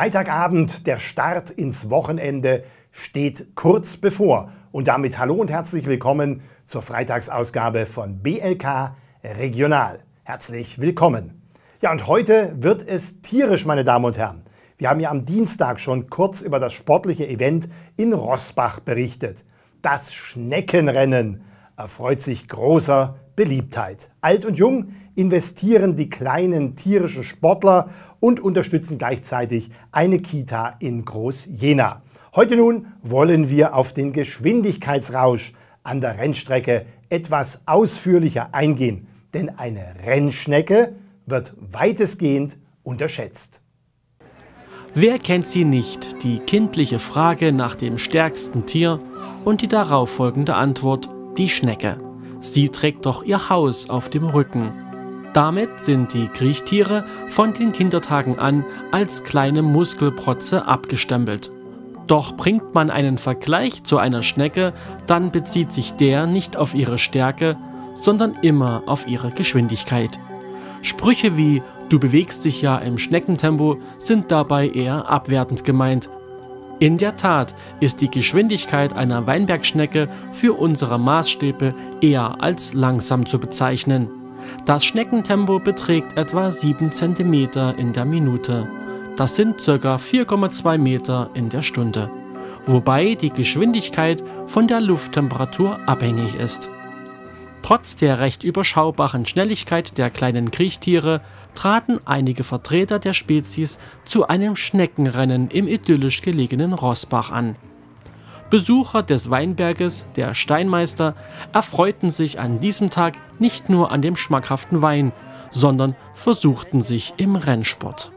Freitagabend, der Start ins Wochenende steht kurz bevor. Und damit hallo und herzlich willkommen zur Freitagsausgabe von BLK Regional. Herzlich willkommen. Ja, und heute wird es tierisch, meine Damen und Herren. Wir haben ja am Dienstag schon kurz über das sportliche Event in Rossbach berichtet. Das Schneckenrennen erfreut sich großer Beliebtheit. Alt und jung investieren die kleinen tierischen Sportler und unterstützen gleichzeitig eine Kita in Groß-Jena. Heute nun wollen wir auf den Geschwindigkeitsrausch an der Rennstrecke etwas ausführlicher eingehen, denn eine Rennschnecke wird weitestgehend unterschätzt. Wer kennt sie nicht, die kindliche Frage nach dem stärksten Tier und die darauffolgende Antwort, die Schnecke. Sie trägt doch ihr Haus auf dem Rücken damit sind die Kriechtiere von den Kindertagen an als kleine Muskelprotze abgestempelt. Doch bringt man einen Vergleich zu einer Schnecke, dann bezieht sich der nicht auf ihre Stärke, sondern immer auf ihre Geschwindigkeit. Sprüche wie Du bewegst dich ja im Schneckentempo sind dabei eher abwertend gemeint. In der Tat ist die Geschwindigkeit einer Weinbergschnecke für unsere Maßstäbe eher als langsam zu bezeichnen. Das Schneckentempo beträgt etwa 7 cm in der Minute. Das sind ca. 4,2 Meter in der Stunde. Wobei die Geschwindigkeit von der Lufttemperatur abhängig ist. Trotz der recht überschaubaren Schnelligkeit der kleinen Kriechtiere traten einige Vertreter der Spezies zu einem Schneckenrennen im idyllisch gelegenen Rossbach an. Besucher des Weinberges, der Steinmeister, erfreuten sich an diesem Tag nicht nur an dem schmackhaften Wein, sondern versuchten sich im Rennsport.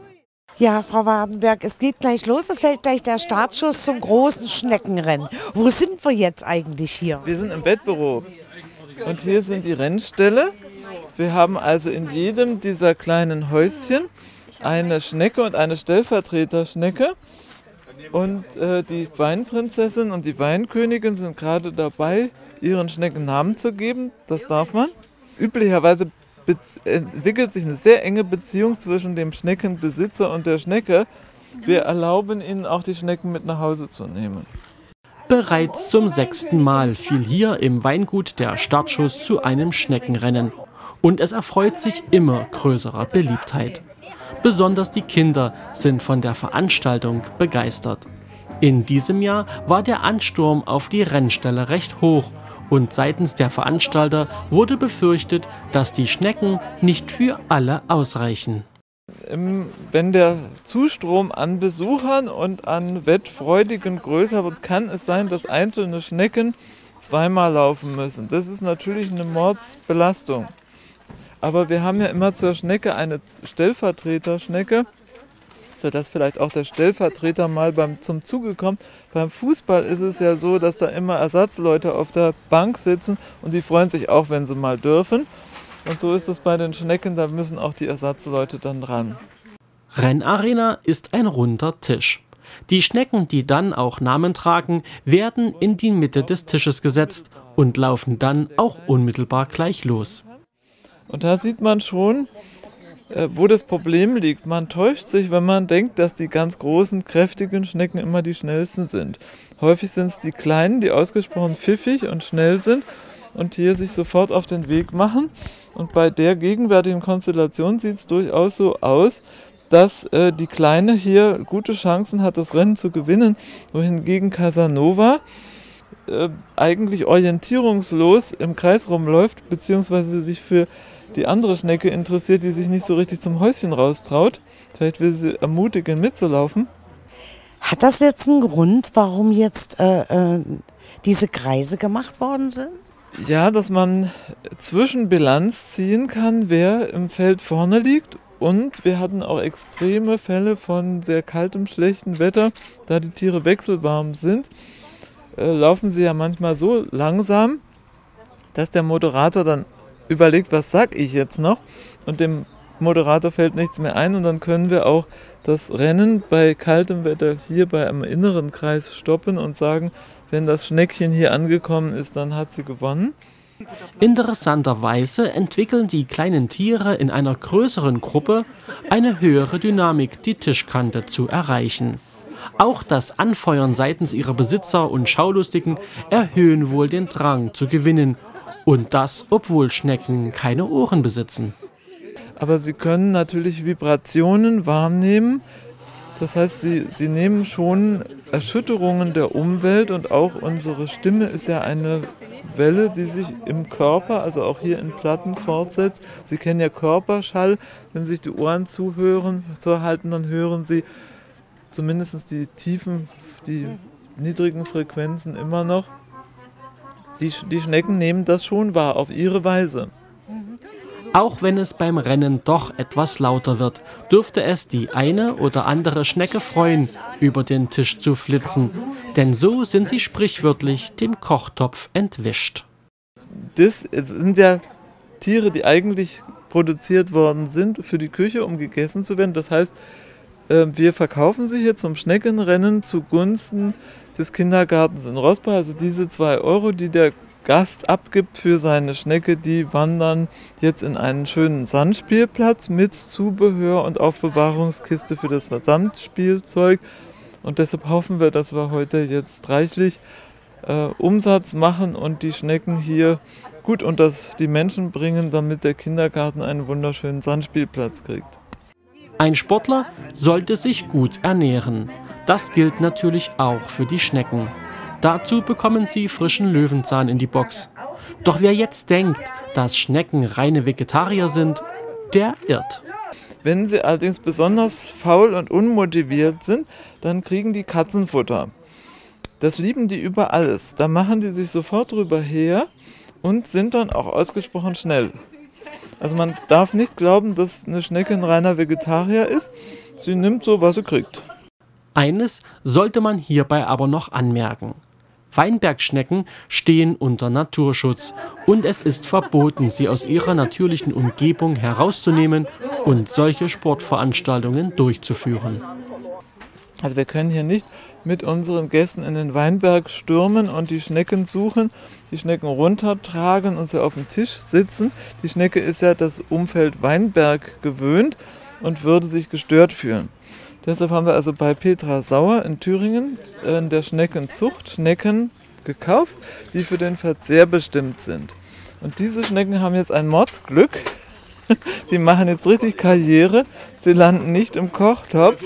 Ja, Frau Wardenberg, es geht gleich los. Es fällt gleich der Startschuss zum großen Schneckenrennen. Wo sind wir jetzt eigentlich hier? Wir sind im Wettbüro und hier sind die Rennställe. Wir haben also in jedem dieser kleinen Häuschen eine Schnecke und eine Stellvertreterschnecke. Und äh, die Weinprinzessin und die Weinkönigin sind gerade dabei, ihren Schnecken Namen zu geben. Das darf man. Üblicherweise entwickelt sich eine sehr enge Beziehung zwischen dem Schneckenbesitzer und der Schnecke. Wir erlauben ihnen auch die Schnecken mit nach Hause zu nehmen. Bereits zum sechsten Mal fiel hier im Weingut der Startschuss zu einem Schneckenrennen. Und es erfreut sich immer größerer Beliebtheit. Besonders die Kinder sind von der Veranstaltung begeistert. In diesem Jahr war der Ansturm auf die Rennstelle recht hoch und seitens der Veranstalter wurde befürchtet, dass die Schnecken nicht für alle ausreichen. Wenn der Zustrom an Besuchern und an Wettfreudigen größer wird, kann es sein, dass einzelne Schnecken zweimal laufen müssen. Das ist natürlich eine Mordsbelastung. Aber wir haben ja immer zur Schnecke eine Stellvertreterschnecke, sodass vielleicht auch der Stellvertreter mal beim, zum Zuge kommt. Beim Fußball ist es ja so, dass da immer Ersatzleute auf der Bank sitzen und die freuen sich auch, wenn sie mal dürfen. Und so ist es bei den Schnecken, da müssen auch die Ersatzleute dann dran. Rennarena ist ein runder Tisch. Die Schnecken, die dann auch Namen tragen, werden in die Mitte des Tisches gesetzt und laufen dann auch unmittelbar gleich los. Und da sieht man schon, äh, wo das Problem liegt. Man täuscht sich, wenn man denkt, dass die ganz großen, kräftigen Schnecken immer die schnellsten sind. Häufig sind es die kleinen, die ausgesprochen pfiffig und schnell sind und hier sich sofort auf den Weg machen. Und bei der gegenwärtigen Konstellation sieht es durchaus so aus, dass äh, die Kleine hier gute Chancen hat, das Rennen zu gewinnen, wohingegen Casanova äh, eigentlich orientierungslos im Kreis rumläuft, beziehungsweise sich für die andere Schnecke interessiert, die sich nicht so richtig zum Häuschen raustraut. Vielleicht will sie ermutigen, mitzulaufen. Hat das jetzt einen Grund, warum jetzt äh, äh, diese Kreise gemacht worden sind? Ja, dass man Zwischenbilanz ziehen kann, wer im Feld vorne liegt. Und wir hatten auch extreme Fälle von sehr kaltem, schlechtem Wetter, da die Tiere wechselwarm sind. Äh, laufen sie ja manchmal so langsam, dass der Moderator dann überlegt, was sag ich jetzt noch? Und dem Moderator fällt nichts mehr ein und dann können wir auch das Rennen bei kaltem Wetter hier bei einem inneren Kreis stoppen und sagen, wenn das Schneckchen hier angekommen ist, dann hat sie gewonnen. Interessanterweise entwickeln die kleinen Tiere in einer größeren Gruppe eine höhere Dynamik, die Tischkante zu erreichen. Auch das Anfeuern seitens ihrer Besitzer und Schaulustigen erhöhen wohl den Drang zu gewinnen. Und das, obwohl Schnecken keine Ohren besitzen. Aber sie können natürlich Vibrationen wahrnehmen. Das heißt, sie, sie nehmen schon Erschütterungen der Umwelt und auch unsere Stimme ist ja eine Welle, die sich im Körper, also auch hier in Platten fortsetzt. Sie kennen ja Körperschall. Wenn sich die Ohren zuhören, zu halten, dann hören Sie zumindest die tiefen, die niedrigen Frequenzen immer noch. Die, die Schnecken nehmen das schon wahr, auf ihre Weise. Auch wenn es beim Rennen doch etwas lauter wird, dürfte es die eine oder andere Schnecke freuen, über den Tisch zu flitzen. Denn so sind sie sprichwörtlich dem Kochtopf entwischt. Das sind ja Tiere, die eigentlich produziert worden sind für die Küche, um gegessen zu werden. Das heißt, äh, wir verkaufen sie hier zum Schneckenrennen zugunsten des Kindergartens in Rossbach. Also diese zwei Euro, die der Gast abgibt für seine Schnecke, die wandern jetzt in einen schönen Sandspielplatz mit Zubehör und Aufbewahrungskiste für das Sandspielzeug. Und deshalb hoffen wir, dass wir heute jetzt reichlich äh, Umsatz machen und die Schnecken hier gut unter die Menschen bringen, damit der Kindergarten einen wunderschönen Sandspielplatz kriegt. Ein Sportler sollte sich gut ernähren. Das gilt natürlich auch für die Schnecken. Dazu bekommen sie frischen Löwenzahn in die Box. Doch wer jetzt denkt, dass Schnecken reine Vegetarier sind, der irrt. Wenn sie allerdings besonders faul und unmotiviert sind, dann kriegen die Katzenfutter. Das lieben die über alles. Da machen die sich sofort drüber her und sind dann auch ausgesprochen schnell. Also man darf nicht glauben, dass eine Schnecke ein reiner Vegetarier ist. Sie nimmt so, was sie kriegt. Eines sollte man hierbei aber noch anmerken. Weinbergschnecken stehen unter Naturschutz und es ist verboten, sie aus ihrer natürlichen Umgebung herauszunehmen und solche Sportveranstaltungen durchzuführen. Also wir können hier nicht mit unseren Gästen in den Weinberg stürmen und die Schnecken suchen, die Schnecken runtertragen und sie auf dem Tisch sitzen. Die Schnecke ist ja das Umfeld Weinberg gewöhnt und würde sich gestört fühlen. Deshalb haben wir also bei Petra Sauer in Thüringen in der Schneckenzucht Schnecken gekauft, die für den Verzehr bestimmt sind. Und diese Schnecken haben jetzt ein Mordsglück. Sie machen jetzt richtig Karriere. Sie landen nicht im Kochtopf.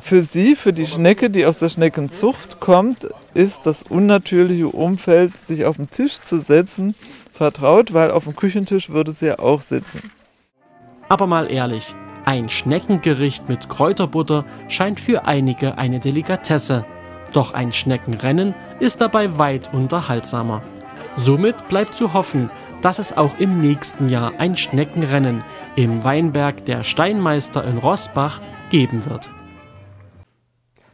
Für sie, für die Schnecke, die aus der Schneckenzucht kommt, ist das unnatürliche Umfeld, sich auf den Tisch zu setzen, vertraut, weil auf dem Küchentisch würde sie ja auch sitzen. Aber mal ehrlich, ein Schneckengericht mit Kräuterbutter scheint für einige eine Delikatesse. Doch ein Schneckenrennen ist dabei weit unterhaltsamer. Somit bleibt zu hoffen, dass es auch im nächsten Jahr ein Schneckenrennen im Weinberg der Steinmeister in Rossbach geben wird.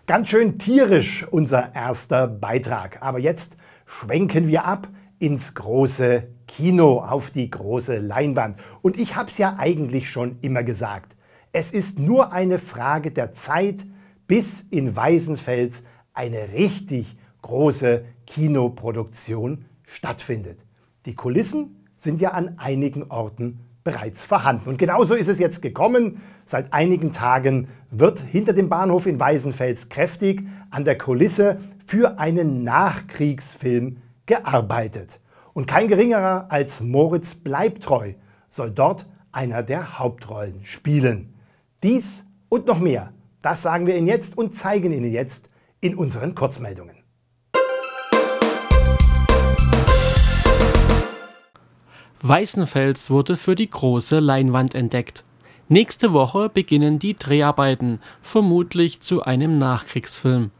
Ganz schön tierisch unser erster Beitrag. Aber jetzt schwenken wir ab ins große Kino, auf die große Leinwand. Und ich habe es ja eigentlich schon immer gesagt. Es ist nur eine Frage der Zeit, bis in Weißenfels eine richtig große Kinoproduktion stattfindet. Die Kulissen sind ja an einigen Orten bereits vorhanden. Und genauso ist es jetzt gekommen. Seit einigen Tagen wird hinter dem Bahnhof in Weißenfels kräftig an der Kulisse für einen Nachkriegsfilm gearbeitet. Und kein geringerer als Moritz Bleibtreu soll dort einer der Hauptrollen spielen. Dies und noch mehr, das sagen wir Ihnen jetzt und zeigen Ihnen jetzt in unseren Kurzmeldungen. Weißenfels wurde für die große Leinwand entdeckt. Nächste Woche beginnen die Dreharbeiten, vermutlich zu einem Nachkriegsfilm.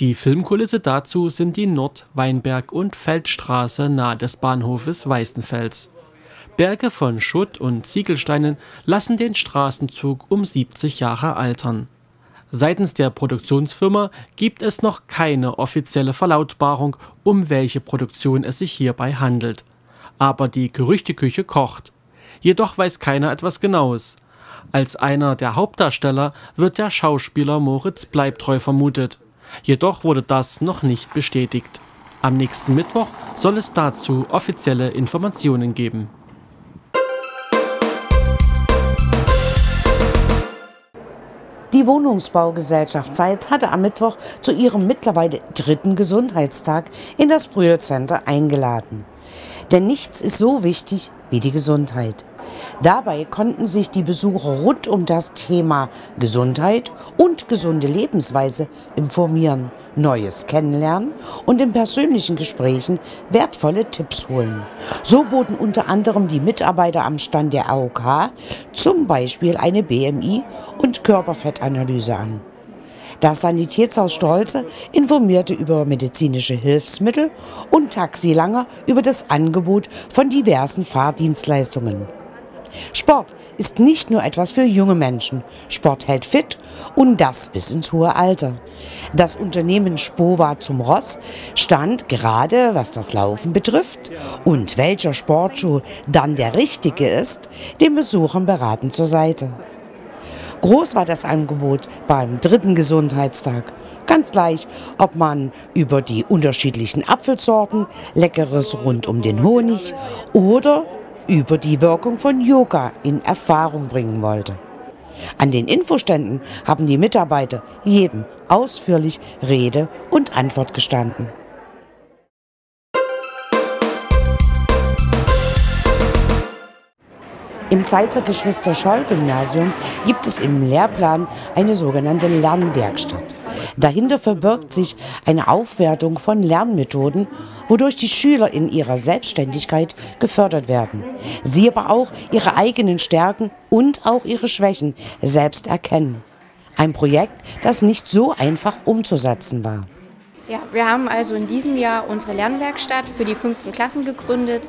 Die Filmkulisse dazu sind die Nord-, Weinberg- und Feldstraße nahe des Bahnhofes Weißenfels. Berge von Schutt und Ziegelsteinen lassen den Straßenzug um 70 Jahre altern. Seitens der Produktionsfirma gibt es noch keine offizielle Verlautbarung, um welche Produktion es sich hierbei handelt aber die Gerüchteküche kocht. Jedoch weiß keiner etwas Genaues. Als einer der Hauptdarsteller wird der Schauspieler Moritz Bleibtreu vermutet. Jedoch wurde das noch nicht bestätigt. Am nächsten Mittwoch soll es dazu offizielle Informationen geben. Die Wohnungsbaugesellschaft Zeitz hatte am Mittwoch zu ihrem mittlerweile dritten Gesundheitstag in das Brühl Center eingeladen. Denn nichts ist so wichtig wie die Gesundheit. Dabei konnten sich die Besucher rund um das Thema Gesundheit und gesunde Lebensweise informieren, Neues kennenlernen und in persönlichen Gesprächen wertvolle Tipps holen. So boten unter anderem die Mitarbeiter am Stand der AOK zum Beispiel eine BMI und Körperfettanalyse an. Das Sanitätshaus Stolze informierte über medizinische Hilfsmittel und Taxi Langer über das Angebot von diversen Fahrdienstleistungen. Sport ist nicht nur etwas für junge Menschen. Sport hält fit und das bis ins hohe Alter. Das Unternehmen Spova zum Ross stand gerade, was das Laufen betrifft und welcher Sportschuh dann der richtige ist, den Besuchern beratend zur Seite. Groß war das Angebot beim dritten Gesundheitstag. Ganz gleich, ob man über die unterschiedlichen Apfelsorten, Leckeres rund um den Honig oder über die Wirkung von Yoga in Erfahrung bringen wollte. An den Infoständen haben die Mitarbeiter jedem ausführlich Rede und Antwort gestanden. Im Zeitzer Geschwister Scholl Gymnasium gibt es im Lehrplan eine sogenannte Lernwerkstatt. Dahinter verbirgt sich eine Aufwertung von Lernmethoden, wodurch die Schüler in ihrer Selbstständigkeit gefördert werden. Sie aber auch ihre eigenen Stärken und auch ihre Schwächen selbst erkennen. Ein Projekt, das nicht so einfach umzusetzen war. Ja, wir haben also in diesem Jahr unsere Lernwerkstatt für die fünften Klassen gegründet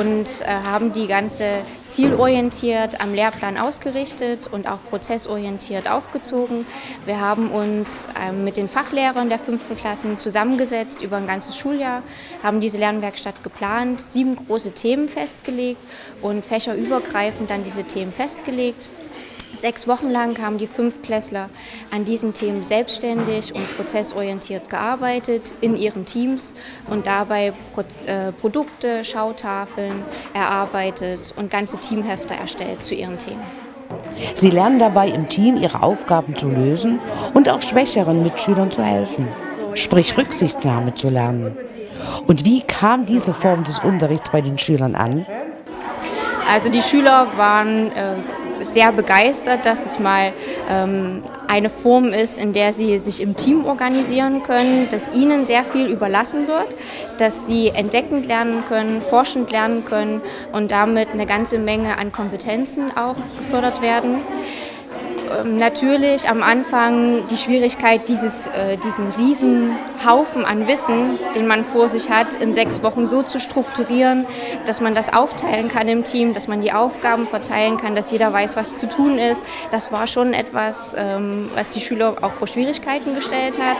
und äh, haben die ganze zielorientiert am Lehrplan ausgerichtet und auch prozessorientiert aufgezogen. Wir haben uns ähm, mit den Fachlehrern der fünften Klassen zusammengesetzt über ein ganzes Schuljahr, haben diese Lernwerkstatt geplant, sieben große Themen festgelegt und fächerübergreifend dann diese Themen festgelegt. Sechs Wochen lang haben die Fünftklässler an diesen Themen selbstständig und prozessorientiert gearbeitet in ihren Teams und dabei Pro äh, Produkte, Schautafeln erarbeitet und ganze Teamhefte erstellt zu ihren Themen. Sie lernen dabei im Team ihre Aufgaben zu lösen und auch schwächeren Mitschülern zu helfen, sprich Rücksichtnahme zu lernen. Und wie kam diese Form des Unterrichts bei den Schülern an? Also die Schüler waren äh, sehr begeistert, dass es mal ähm, eine Form ist, in der sie sich im Team organisieren können, dass ihnen sehr viel überlassen wird, dass sie entdeckend lernen können, forschend lernen können und damit eine ganze Menge an Kompetenzen auch gefördert werden. Ähm, natürlich am Anfang die Schwierigkeit, dieses, äh, diesen riesen Haufen an Wissen, den man vor sich hat, in sechs Wochen so zu strukturieren, dass man das aufteilen kann im Team, dass man die Aufgaben verteilen kann, dass jeder weiß, was zu tun ist. Das war schon etwas, ähm, was die Schüler auch vor Schwierigkeiten gestellt hat.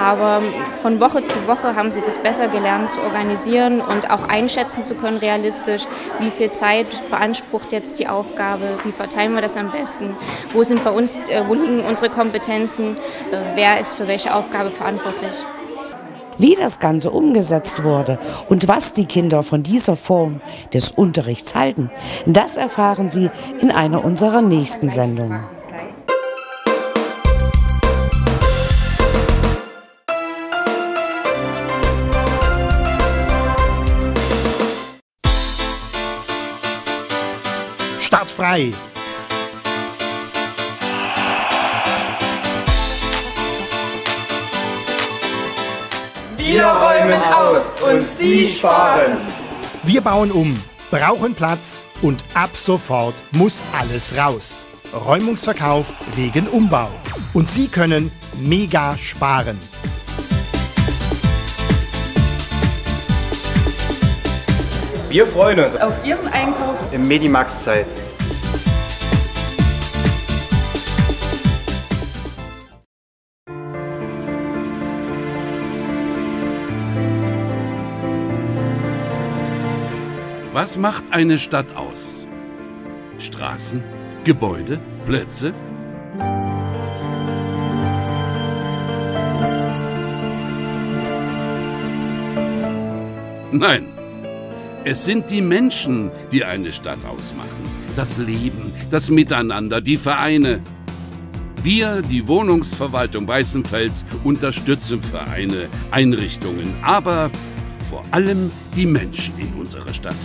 Aber von Woche zu Woche haben sie das besser gelernt zu organisieren und auch einschätzen zu können realistisch, wie viel Zeit beansprucht jetzt die Aufgabe, wie verteilen wir das am besten, wo sind bei uns, äh, wo liegen unsere Kompetenzen, äh, wer ist für welche Aufgabe verantwortlich. Wie das Ganze umgesetzt wurde und was die Kinder von dieser Form des Unterrichts halten, das erfahren Sie in einer unserer nächsten Sendungen. Startfrei! Wir räumen aus und Sie sparen. Wir bauen um, brauchen Platz und ab sofort muss alles raus. Räumungsverkauf wegen Umbau. Und Sie können mega sparen. Wir freuen uns auf Ihren Einkauf im Medimax Zeit. Was macht eine Stadt aus? Straßen, Gebäude, Plätze? Nein, es sind die Menschen, die eine Stadt ausmachen. Das Leben, das Miteinander, die Vereine. Wir, die Wohnungsverwaltung Weißenfels, unterstützen Vereine, Einrichtungen, aber vor allem die Menschen in unserer Stadt.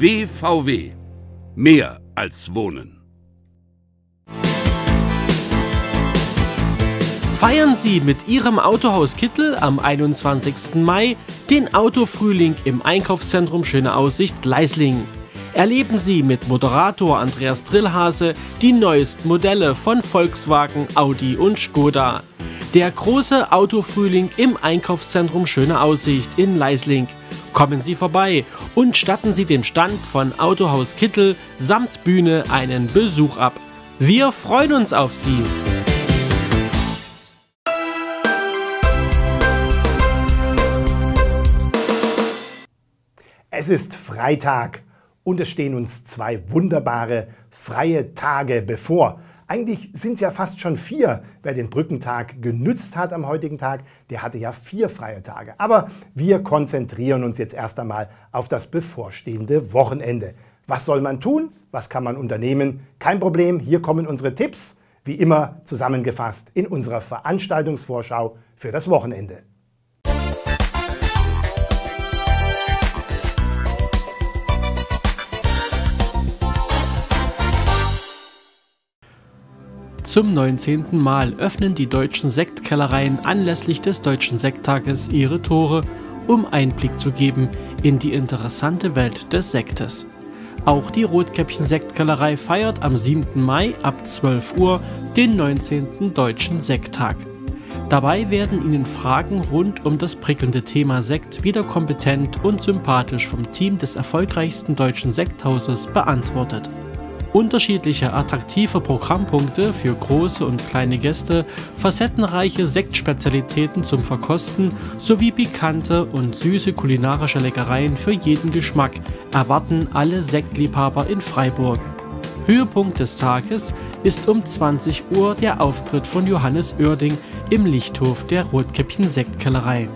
WVW. Mehr als Wohnen. Feiern Sie mit Ihrem Autohaus Kittel am 21. Mai den Autofrühling im Einkaufszentrum Schöne Aussicht Gleislingen. Erleben Sie mit Moderator Andreas Drillhase die neuesten Modelle von Volkswagen, Audi und Skoda. Der große Autofrühling im Einkaufszentrum Schöne Aussicht in Leisling. Kommen Sie vorbei und statten Sie dem Stand von Autohaus Kittel samt Bühne einen Besuch ab. Wir freuen uns auf Sie! Es ist Freitag und es stehen uns zwei wunderbare freie Tage bevor. Eigentlich sind es ja fast schon vier. Wer den Brückentag genützt hat am heutigen Tag, der hatte ja vier freie Tage. Aber wir konzentrieren uns jetzt erst einmal auf das bevorstehende Wochenende. Was soll man tun? Was kann man unternehmen? Kein Problem, hier kommen unsere Tipps, wie immer zusammengefasst in unserer Veranstaltungsvorschau für das Wochenende. Zum 19. Mal öffnen die deutschen Sektkellereien anlässlich des Deutschen Sekttages ihre Tore, um Einblick zu geben in die interessante Welt des Sektes. Auch die Rotkäppchen Sektkellerei feiert am 7. Mai ab 12 Uhr den 19. Deutschen Sekttag. Dabei werden Ihnen Fragen rund um das prickelnde Thema Sekt wieder kompetent und sympathisch vom Team des erfolgreichsten deutschen Sekthauses beantwortet unterschiedliche attraktive Programmpunkte für große und kleine Gäste, facettenreiche Sektspezialitäten zum Verkosten sowie pikante und süße kulinarische Leckereien für jeden Geschmack erwarten alle Sektliebhaber in Freiburg. Höhepunkt des Tages ist um 20 Uhr der Auftritt von Johannes Oerding im Lichthof der Rotkäppchen Sektkellerei.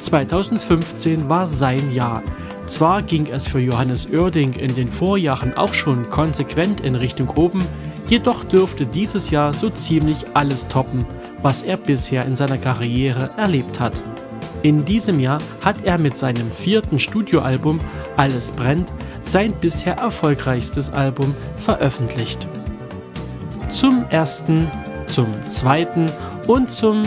2015 war sein Jahr. Zwar ging es für Johannes Oerding in den Vorjahren auch schon konsequent in Richtung oben, jedoch dürfte dieses Jahr so ziemlich alles toppen, was er bisher in seiner Karriere erlebt hat. In diesem Jahr hat er mit seinem vierten Studioalbum Alles brennt sein bisher erfolgreichstes Album veröffentlicht. Zum ersten, zum zweiten und zum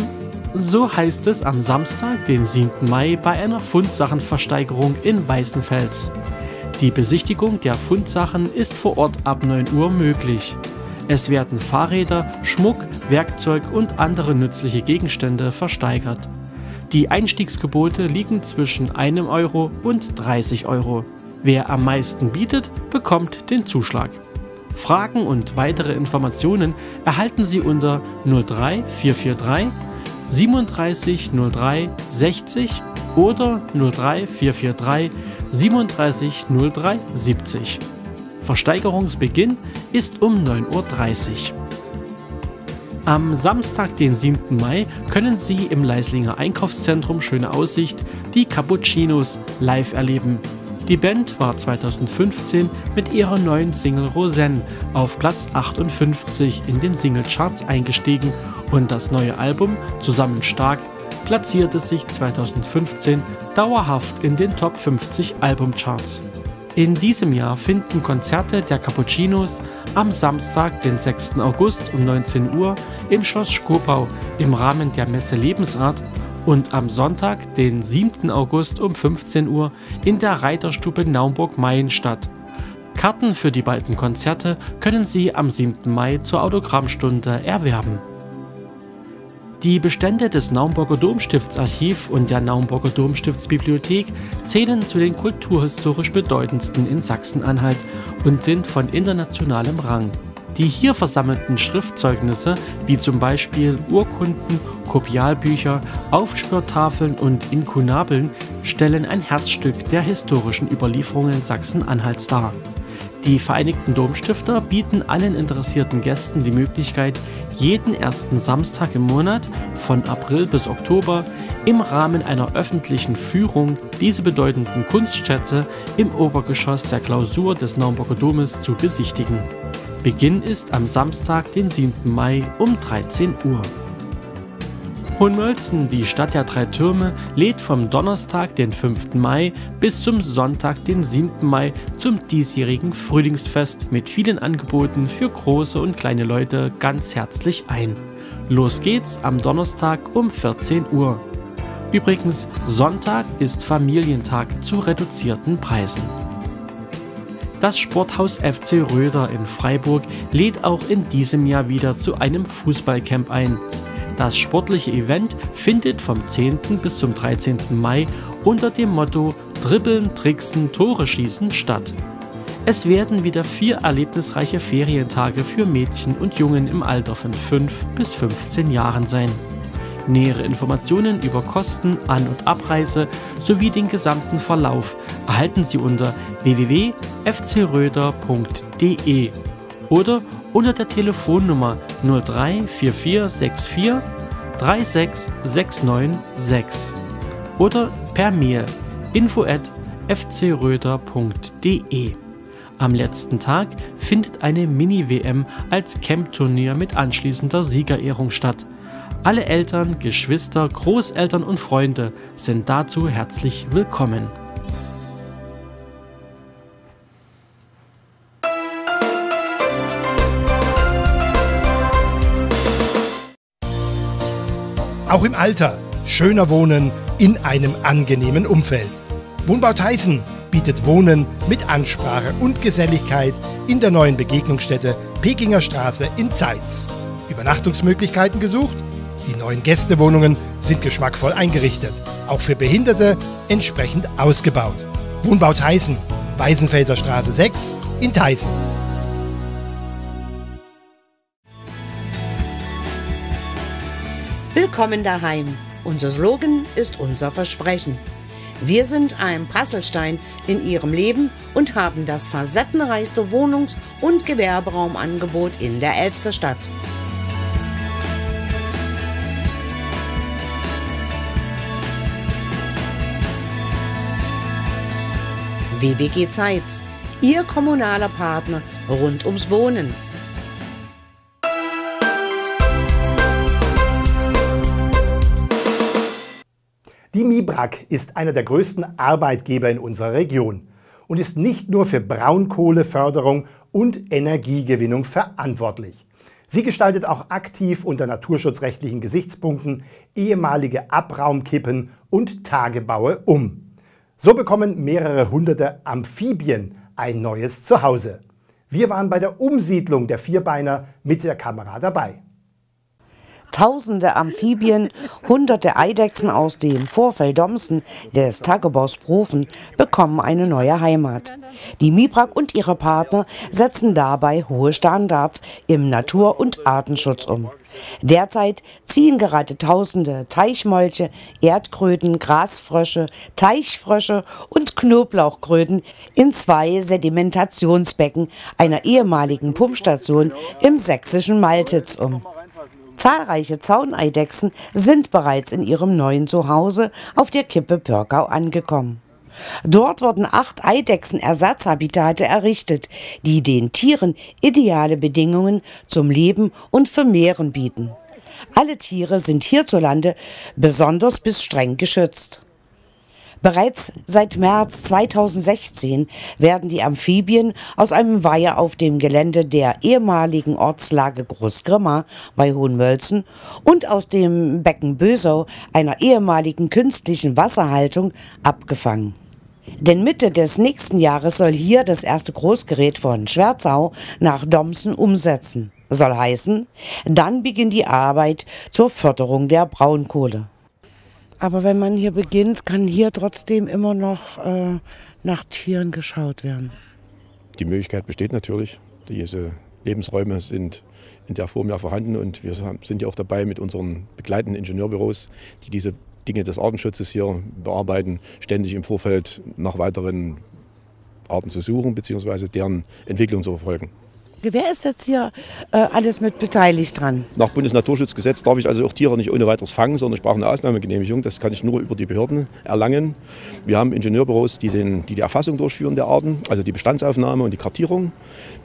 so heißt es am Samstag, den 7. Mai, bei einer Fundsachenversteigerung in Weißenfels. Die Besichtigung der Fundsachen ist vor Ort ab 9 Uhr möglich. Es werden Fahrräder, Schmuck, Werkzeug und andere nützliche Gegenstände versteigert. Die Einstiegsgebote liegen zwischen 1 Euro und 30 Euro. Wer am meisten bietet, bekommt den Zuschlag. Fragen und weitere Informationen erhalten Sie unter 03 443 37 03 60 oder 03 443 37 03 70. Versteigerungsbeginn ist um 9.30 Uhr. Am Samstag, den 7. Mai, können Sie im Leislinger Einkaufszentrum Schöne Aussicht die Cappuccinos live erleben. Die Band war 2015 mit ihrer neuen Single Roseanne auf Platz 58 in den Singlecharts eingestiegen und das neue Album Zusammen stark platzierte sich 2015 dauerhaft in den Top 50 Albumcharts. In diesem Jahr finden Konzerte der Cappuccinos am Samstag, den 6. August um 19 Uhr im Schloss Skopau im Rahmen der Messe Lebensart und am Sonntag, den 7. August um 15 Uhr in der Reiterstube Naumburg-Main statt. Karten für die beiden Konzerte können Sie am 7. Mai zur Autogrammstunde erwerben. Die Bestände des Naumburger Domstiftsarchiv und der Naumburger Domstiftsbibliothek zählen zu den kulturhistorisch bedeutendsten in Sachsen-Anhalt und sind von internationalem Rang. Die hier versammelten Schriftzeugnisse, wie zum Beispiel Urkunden, Kopialbücher, Aufspürtafeln und Inkunabeln, stellen ein Herzstück der historischen Überlieferungen Sachsen-Anhalts dar. Die Vereinigten Domstifter bieten allen interessierten Gästen die Möglichkeit, jeden ersten Samstag im Monat von April bis Oktober im Rahmen einer öffentlichen Führung diese bedeutenden Kunstschätze im Obergeschoss der Klausur des Naumburger Domes zu besichtigen. Beginn ist am Samstag, den 7. Mai um 13 Uhr. Hohenmölzen, die Stadt der drei Türme, lädt vom Donnerstag, den 5. Mai, bis zum Sonntag, den 7. Mai, zum diesjährigen Frühlingsfest mit vielen Angeboten für große und kleine Leute ganz herzlich ein. Los geht's am Donnerstag um 14 Uhr. Übrigens, Sonntag ist Familientag zu reduzierten Preisen. Das Sporthaus FC Röder in Freiburg lädt auch in diesem Jahr wieder zu einem Fußballcamp ein. Das sportliche Event findet vom 10. bis zum 13. Mai unter dem Motto Dribbeln, Tricksen, Tore schießen statt. Es werden wieder vier erlebnisreiche Ferientage für Mädchen und Jungen im Alter von 5 bis 15 Jahren sein. Nähere Informationen über Kosten, An- und Abreise sowie den gesamten Verlauf erhalten Sie unter www.fcröder.de oder unter der Telefonnummer 034464 36696 oder per Mail info at fcröder.de. Am letzten Tag findet eine Mini-WM als Camp-Turnier mit anschließender Siegerehrung statt. Alle Eltern, Geschwister, Großeltern und Freunde sind dazu herzlich willkommen. Auch im Alter schöner wohnen in einem angenehmen Umfeld. Wohnbau Theissen bietet Wohnen mit Ansprache und Geselligkeit in der neuen Begegnungsstätte Pekinger Straße in Zeitz. Übernachtungsmöglichkeiten gesucht? Die neuen Gästewohnungen sind geschmackvoll eingerichtet, auch für Behinderte entsprechend ausgebaut. Wohnbau Theissen, Weißenfelser Straße 6 in Theissen. Willkommen daheim. Unser Slogan ist unser Versprechen. Wir sind ein Passelstein in Ihrem Leben und haben das facettenreichste Wohnungs- und Gewerberaumangebot in der Elsterstadt. WBG Zeitz, Ihr kommunaler Partner rund ums Wohnen. Die MIBRAG ist einer der größten Arbeitgeber in unserer Region und ist nicht nur für Braunkohleförderung und Energiegewinnung verantwortlich. Sie gestaltet auch aktiv unter naturschutzrechtlichen Gesichtspunkten ehemalige Abraumkippen und Tagebaue um. So bekommen mehrere hunderte Amphibien ein neues Zuhause. Wir waren bei der Umsiedlung der Vierbeiner mit der Kamera dabei. Tausende Amphibien, hunderte Eidechsen aus dem Vorfeld Domsen des Tagebaus Profen bekommen eine neue Heimat. Die Mibrak und ihre Partner setzen dabei hohe Standards im Natur- und Artenschutz um. Derzeit ziehen gerade Tausende Teichmolche, Erdkröten, Grasfrösche, Teichfrösche und Knoblauchkröten in zwei Sedimentationsbecken einer ehemaligen Pumpstation im sächsischen Maltitz um. Zahlreiche Zauneidechsen sind bereits in ihrem neuen Zuhause auf der Kippe Pörkau angekommen. Dort wurden acht Eidechsenersatzhabitate errichtet, die den Tieren ideale Bedingungen zum Leben und Vermehren bieten. Alle Tiere sind hierzulande besonders bis streng geschützt. Bereits seit März 2016 werden die Amphibien aus einem Weiher auf dem Gelände der ehemaligen Ortslage Großgrimma bei Hohenmölzen und aus dem Becken Bösau, einer ehemaligen künstlichen Wasserhaltung, abgefangen. Denn Mitte des nächsten Jahres soll hier das erste Großgerät von Schwerzau nach Domsen umsetzen. Soll heißen, dann beginnt die Arbeit zur Förderung der Braunkohle. Aber wenn man hier beginnt, kann hier trotzdem immer noch äh, nach Tieren geschaut werden. Die Möglichkeit besteht natürlich. Diese Lebensräume sind in der Form ja vorhanden und wir sind ja auch dabei mit unseren begleitenden Ingenieurbüros, die diese Dinge des Artenschutzes hier bearbeiten, ständig im Vorfeld nach weiteren Arten zu suchen bzw. deren Entwicklung zu verfolgen. Wer ist jetzt hier äh, alles mit beteiligt dran? Nach Bundesnaturschutzgesetz darf ich also auch Tiere nicht ohne weiteres fangen, sondern ich brauche eine Ausnahmegenehmigung. Das kann ich nur über die Behörden erlangen. Wir haben Ingenieurbüros, die, den, die die Erfassung durchführen der Arten, also die Bestandsaufnahme und die Kartierung.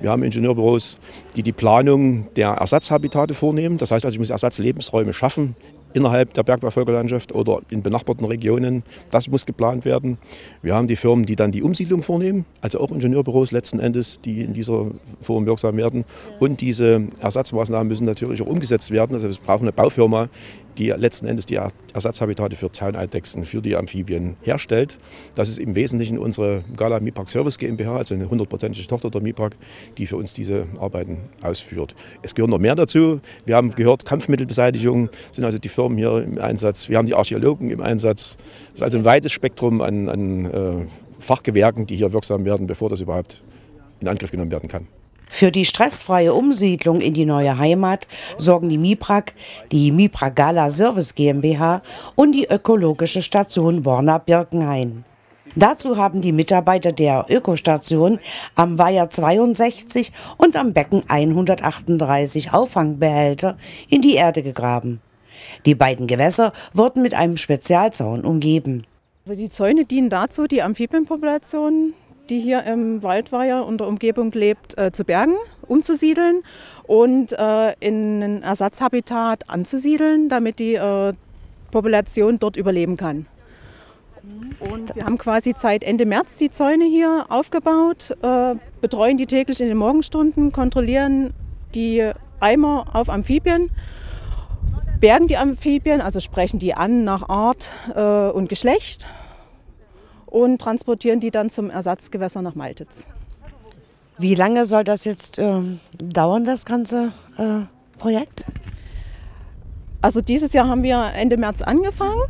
Wir haben Ingenieurbüros, die die Planung der Ersatzhabitate vornehmen. Das heißt also, ich muss Ersatzlebensräume schaffen innerhalb der Bergbaufolgelandschaft oder in benachbarten Regionen. Das muss geplant werden. Wir haben die Firmen, die dann die Umsiedlung vornehmen, also auch Ingenieurbüros letzten Endes, die in dieser Form wirksam werden. Und diese Ersatzmaßnahmen müssen natürlich auch umgesetzt werden. Also es braucht eine Baufirma, die letzten Endes die Ersatzhabitate für Zauneidechsen, für die Amphibien herstellt. Das ist im Wesentlichen unsere Gala Mipak Service GmbH, also eine hundertprozentige Tochter der Mipak, die für uns diese Arbeiten ausführt. Es gehören noch mehr dazu. Wir haben gehört, Kampfmittelbeseitigung sind also die Firmen hier im Einsatz. Wir haben die Archäologen im Einsatz. Es ist also ein weites Spektrum an, an äh, Fachgewerken, die hier wirksam werden, bevor das überhaupt in Angriff genommen werden kann. Für die stressfreie Umsiedlung in die neue Heimat sorgen die MIPRAG, die MIPRAG Gala Service GmbH und die ökologische Station Borna-Birkenhain. Dazu haben die Mitarbeiter der Ökostation am Weiher 62 und am Becken 138 Auffangbehälter in die Erde gegraben. Die beiden Gewässer wurden mit einem Spezialzaun umgeben. Also die Zäune dienen dazu, die Amphibienpopulation die hier im Waldweiher und der Umgebung lebt, äh, zu bergen, umzusiedeln und äh, in ein Ersatzhabitat anzusiedeln, damit die äh, Population dort überleben kann. Und wir haben quasi seit Ende März die Zäune hier aufgebaut, äh, betreuen die täglich in den Morgenstunden, kontrollieren die Eimer auf Amphibien, bergen die Amphibien, also sprechen die an nach Art äh, und Geschlecht und transportieren die dann zum Ersatzgewässer nach Maltitz. Wie lange soll das jetzt äh, dauern, das ganze äh, Projekt? Also dieses Jahr haben wir Ende März angefangen,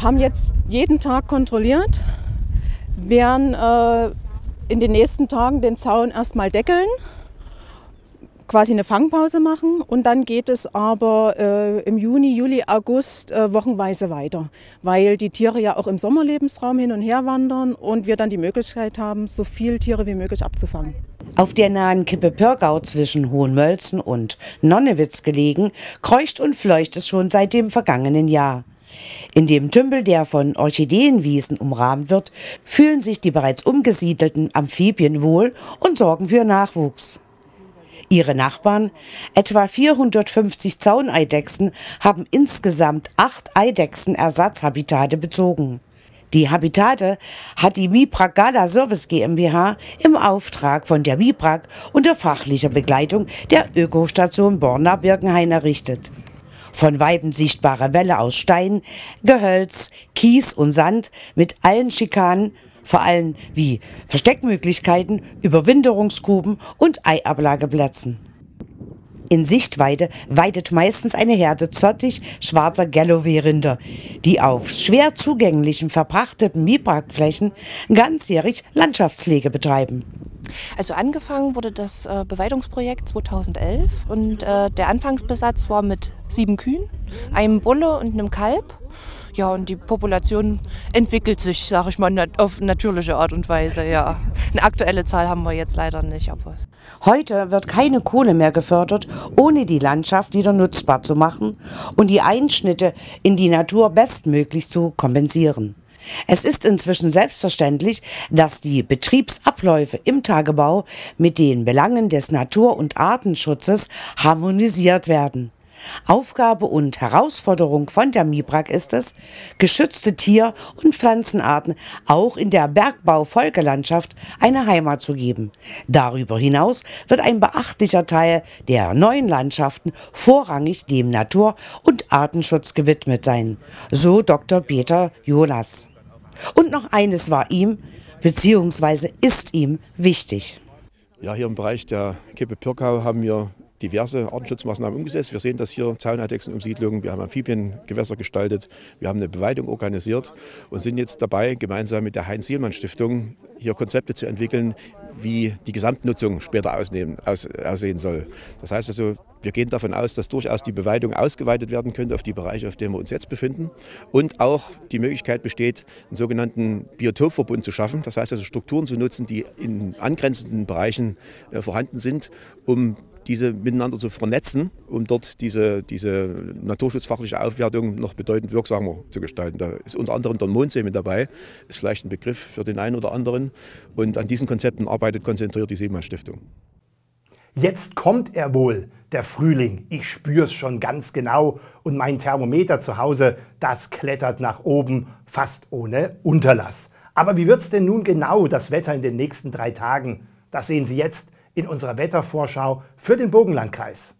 haben jetzt jeden Tag kontrolliert, werden äh, in den nächsten Tagen den Zaun erstmal deckeln quasi eine Fangpause machen und dann geht es aber äh, im Juni, Juli, August äh, wochenweise weiter, weil die Tiere ja auch im Sommerlebensraum hin und her wandern und wir dann die Möglichkeit haben, so viele Tiere wie möglich abzufangen. Auf der nahen Kippe Pörgau zwischen Hohenmölzen und Nonnewitz gelegen, kreucht und fleucht es schon seit dem vergangenen Jahr. In dem Tümpel, der von Orchideenwiesen umrahmt wird, fühlen sich die bereits umgesiedelten Amphibien wohl und sorgen für Nachwuchs. Ihre Nachbarn, etwa 450 Zauneidechsen, haben insgesamt acht Eidechsen-Ersatzhabitate bezogen. Die Habitate hat die Miprag Gala Service GmbH im Auftrag von der Miprag unter fachlicher Begleitung der Ökostation Borna-Birkenhain errichtet. Von Weiben sichtbare Wälle aus Stein, Gehölz, Kies und Sand mit allen Schikanen vor allem wie Versteckmöglichkeiten, Überwinterungsgruben und Eiablageplätzen. In Sichtweite weidet meistens eine Herde zottig schwarzer Galloway-Rinder, die auf schwer zugänglichen verpachteten Mietparkflächen ganzjährig Landschaftspflege betreiben. Also angefangen wurde das äh, Beweidungsprojekt 2011 und äh, der Anfangsbesatz war mit sieben Kühen, einem Bulle und einem Kalb. Ja, und die Population entwickelt sich, sage ich mal, auf natürliche Art und Weise. Ja. Eine aktuelle Zahl haben wir jetzt leider nicht. Aber Heute wird keine Kohle mehr gefördert, ohne die Landschaft wieder nutzbar zu machen und die Einschnitte in die Natur bestmöglich zu kompensieren. Es ist inzwischen selbstverständlich, dass die Betriebsabläufe im Tagebau mit den Belangen des Natur- und Artenschutzes harmonisiert werden. Aufgabe und Herausforderung von der MIBRAG ist es, geschützte Tier- und Pflanzenarten auch in der Bergbaufolgelandschaft eine Heimat zu geben. Darüber hinaus wird ein beachtlicher Teil der neuen Landschaften vorrangig dem Natur- und Artenschutz gewidmet sein. So Dr. Peter Jonas. Und noch eines war ihm, beziehungsweise ist ihm wichtig. Ja, hier im Bereich der Kippe Pirkau haben wir diverse Artenschutzmaßnahmen umgesetzt. Wir sehen das hier, Zauneidechsenumsiedlungen, wir haben Amphibiengewässer gestaltet, wir haben eine Beweidung organisiert und sind jetzt dabei, gemeinsam mit der Heinz-Sielmann-Stiftung hier Konzepte zu entwickeln, wie die Gesamtnutzung später ausnehmen, aus, aussehen soll. Das heißt also, wir gehen davon aus, dass durchaus die Beweidung ausgeweitet werden könnte auf die Bereiche, auf denen wir uns jetzt befinden. Und auch die Möglichkeit besteht, einen sogenannten Biotopverbund zu schaffen. Das heißt also Strukturen zu nutzen, die in angrenzenden Bereichen äh, vorhanden sind, um diese miteinander zu vernetzen, um dort diese, diese naturschutzfachliche Aufwertung noch bedeutend wirksamer zu gestalten. Da ist unter anderem der Mondsee mit dabei, ist vielleicht ein Begriff für den einen oder anderen. Und an diesen Konzepten arbeitet konzentriert die Seemann Stiftung. Jetzt kommt er wohl, der Frühling. Ich spüre es schon ganz genau. Und mein Thermometer zu Hause, das klettert nach oben, fast ohne Unterlass. Aber wie wird es denn nun genau das Wetter in den nächsten drei Tagen? Das sehen Sie jetzt in unserer Wettervorschau für den Burgenlandkreis.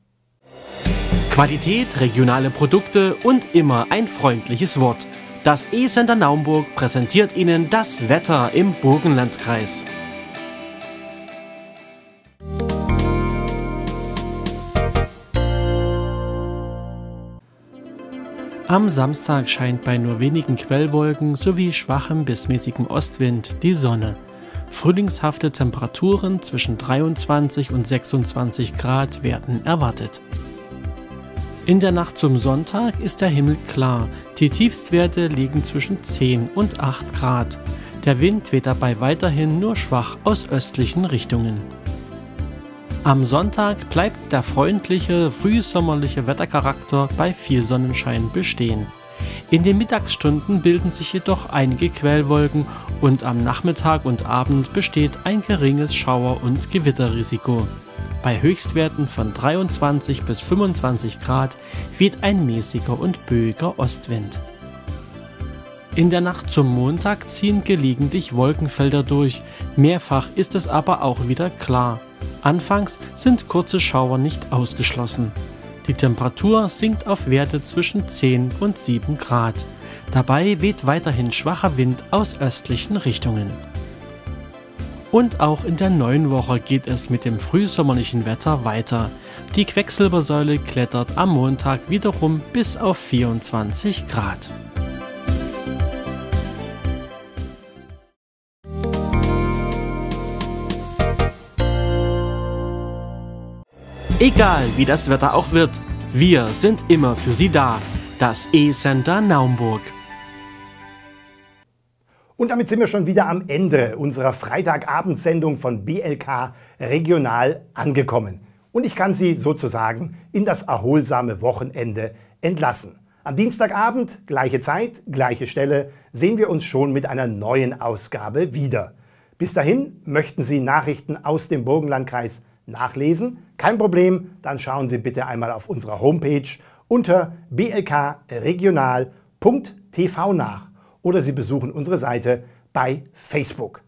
Qualität, regionale Produkte und immer ein freundliches Wort. Das E-Center Naumburg präsentiert Ihnen das Wetter im Burgenlandkreis. Am Samstag scheint bei nur wenigen Quellwolken sowie schwachem bis mäßigem Ostwind die Sonne. Frühlingshafte Temperaturen zwischen 23 und 26 Grad werden erwartet. In der Nacht zum Sonntag ist der Himmel klar. Die Tiefstwerte liegen zwischen 10 und 8 Grad. Der Wind weht dabei weiterhin nur schwach aus östlichen Richtungen. Am Sonntag bleibt der freundliche, frühsommerliche Wettercharakter bei viel Sonnenschein bestehen. In den Mittagsstunden bilden sich jedoch einige Quellwolken und am Nachmittag und Abend besteht ein geringes Schauer- und Gewitterrisiko. Bei Höchstwerten von 23 bis 25 Grad weht ein mäßiger und böiger Ostwind. In der Nacht zum Montag ziehen gelegentlich Wolkenfelder durch, mehrfach ist es aber auch wieder klar. Anfangs sind kurze Schauer nicht ausgeschlossen. Die Temperatur sinkt auf Werte zwischen 10 und 7 Grad. Dabei weht weiterhin schwacher Wind aus östlichen Richtungen. Und auch in der neuen Woche geht es mit dem frühsommerlichen Wetter weiter. Die Quecksilbersäule klettert am Montag wiederum bis auf 24 Grad. Egal wie das Wetter auch wird, wir sind immer für Sie da. Das E-Center Naumburg. Und damit sind wir schon wieder am Ende unserer Freitagabendsendung von BLK Regional angekommen. Und ich kann Sie sozusagen in das erholsame Wochenende entlassen. Am Dienstagabend, gleiche Zeit, gleiche Stelle, sehen wir uns schon mit einer neuen Ausgabe wieder. Bis dahin möchten Sie Nachrichten aus dem Burgenlandkreis nachlesen? Kein Problem, dann schauen Sie bitte einmal auf unserer Homepage unter blkregional.tv nach oder Sie besuchen unsere Seite bei Facebook.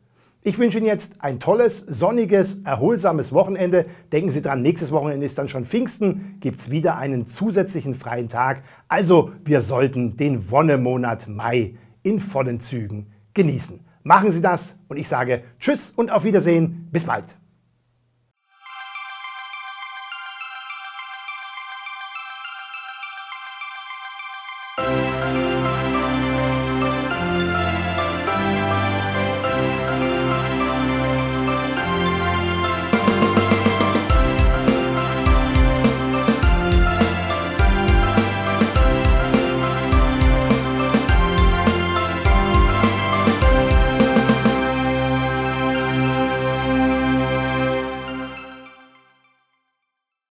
Ich wünsche Ihnen jetzt ein tolles, sonniges, erholsames Wochenende. Denken Sie dran, nächstes Wochenende ist dann schon Pfingsten, gibt es wieder einen zusätzlichen freien Tag. Also wir sollten den Wonnemonat Mai in vollen Zügen genießen. Machen Sie das und ich sage Tschüss und auf Wiedersehen. Bis bald.